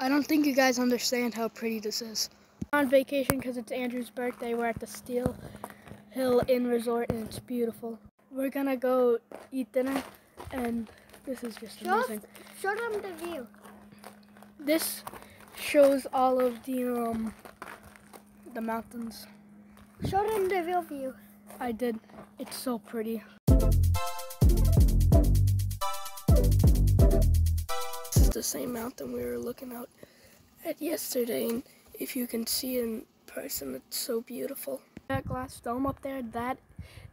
I don't think you guys understand how pretty this is. On vacation because it's Andrew's birthday. We're at the Steele Hill Inn Resort and it's beautiful. We're gonna go eat dinner and this is just Show, amazing. show them the view. This shows all of the um the mountains. Show them the real view. I did. It's so pretty. The same mountain we were looking out at yesterday, and if you can see it in person, it's so beautiful. That glass dome up there, that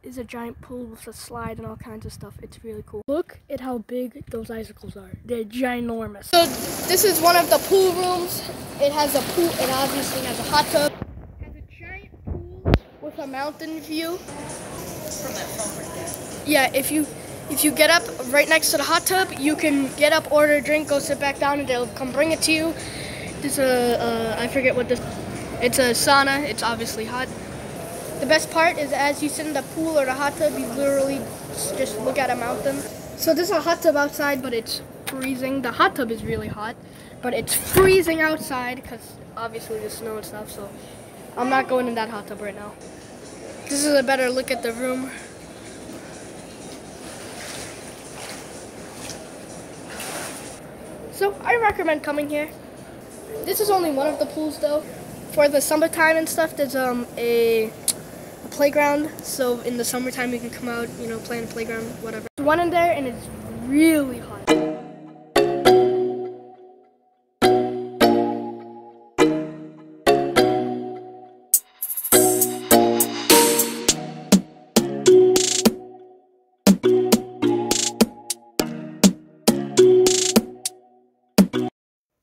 is a giant pool with a slide and all kinds of stuff. It's really cool. Look at how big those icicles are. They're ginormous. So this is one of the pool rooms. It has a pool. It obviously has a hot tub. It has a giant pool with a mountain view. Yeah, if you if you get up right next to the hot tub, you can get up, order a drink, go sit back down, and they'll come bring it to you. This a uh, I forget what this. It's a sauna. It's obviously hot. The best part is as you sit in the pool or the hot tub, you literally just look at a mountain. So this is a hot tub outside, but it's freezing. The hot tub is really hot, but it's freezing outside because obviously the snow and stuff. So I'm not going in that hot tub right now. This is a better look at the room. So I recommend coming here. This is only one of the pools though. For the summertime and stuff, there's um a, a playground. So in the summertime you can come out, you know, play in the playground, whatever. There's one in there and it's really hot.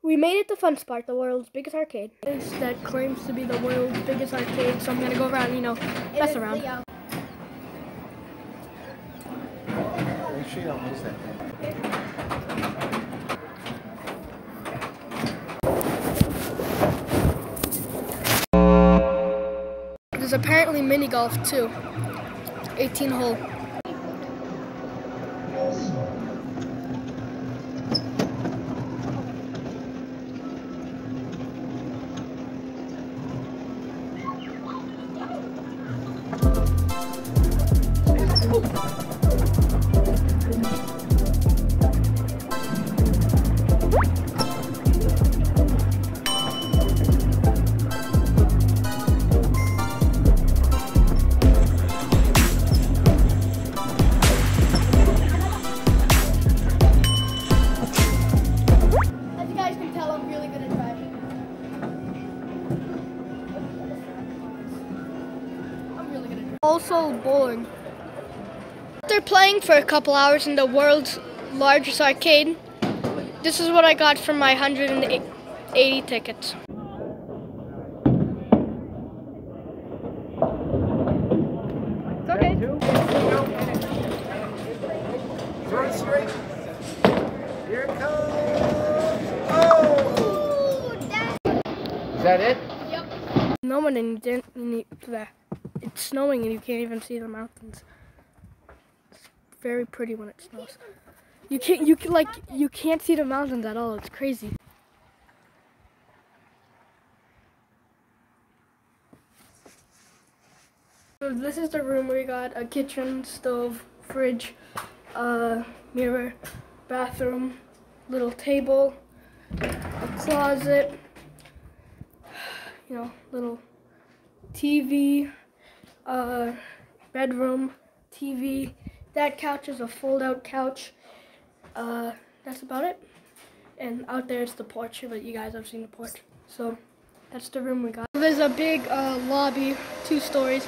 We made it to Funspot, the world's biggest arcade. It's that claims to be the world's biggest arcade, so I'm gonna go around, you know, mess around. Make sure you don't lose that thing. There's apparently mini golf too. 18 hole. Also bowling. After playing for a couple hours in the world's largest arcade, this is what I got from my 180 tickets. It's okay. Straight. Here it comes. Oh! Is that it? snowing and you didn't you need bleh. It's snowing and you can't even see the mountains. It's very pretty when it snows. You can't you can like you can't see the mountains at all. It's crazy. So this is the room we got a kitchen, stove, fridge, uh, mirror, bathroom, little table, a closet, you know, little TV, uh, bedroom, TV. That couch is a fold-out couch. Uh, that's about it. And out there is the porch, but you guys have seen the porch. So that's the room we got. There's a big uh, lobby, two stories,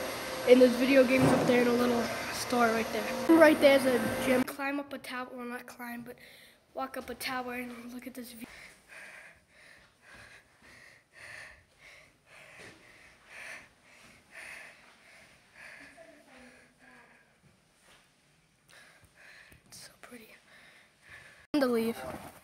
and there's video games up there and a little store right there. Right there's a gym. Climb up a tower, well not climb, but walk up a tower and look at this view. It's so pretty. Time to leave.